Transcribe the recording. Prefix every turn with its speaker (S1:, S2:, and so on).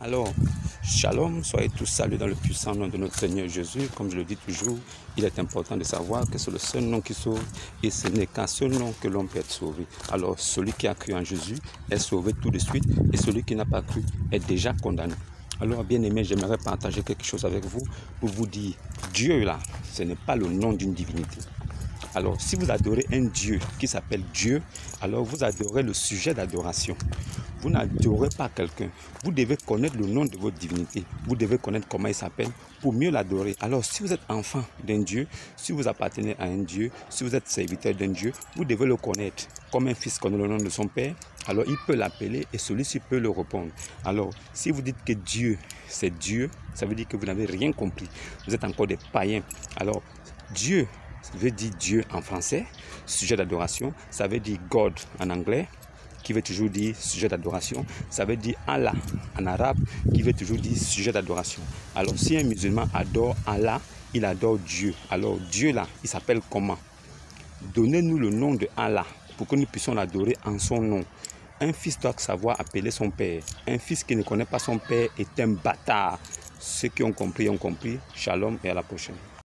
S1: Alors, shalom, soyez tous salués dans le puissant nom de notre Seigneur Jésus. Comme je le dis toujours, il est important de savoir que c'est le seul nom qui sauve et ce n'est qu'un seul nom que l'on peut être sauvé. Alors, celui qui a cru en Jésus est sauvé tout de suite et celui qui n'a pas cru est déjà condamné. Alors, bien aimé, j'aimerais partager quelque chose avec vous pour vous dire, Dieu là, ce n'est pas le nom d'une divinité. Alors, si vous adorez un Dieu qui s'appelle Dieu, alors vous adorez le sujet d'adoration. Vous n'adorez pas quelqu'un. Vous devez connaître le nom de votre divinité. Vous devez connaître comment il s'appelle pour mieux l'adorer. Alors, si vous êtes enfant d'un Dieu, si vous appartenez à un Dieu, si vous êtes serviteur d'un Dieu, vous devez le connaître. Comme un fils connaît le nom de son père, alors il peut l'appeler et celui-ci peut le répondre. Alors, si vous dites que Dieu, c'est Dieu, ça veut dire que vous n'avez rien compris. Vous êtes encore des païens. Alors, Dieu, veut dire Dieu en français, sujet d'adoration. Ça veut dire God en anglais, qui veut toujours dire sujet d'adoration. Ça veut dire Allah en arabe, qui veut toujours dire sujet d'adoration. Alors, si un musulman adore Allah, il adore Dieu. Alors, Dieu là, il s'appelle comment? Donnez-nous le nom de Allah pour que nous puissions l'adorer en son nom. Un fils doit savoir appeler son père. Un fils qui ne connaît pas son père est un bâtard. Ceux qui ont compris ont compris. Shalom et à la prochaine.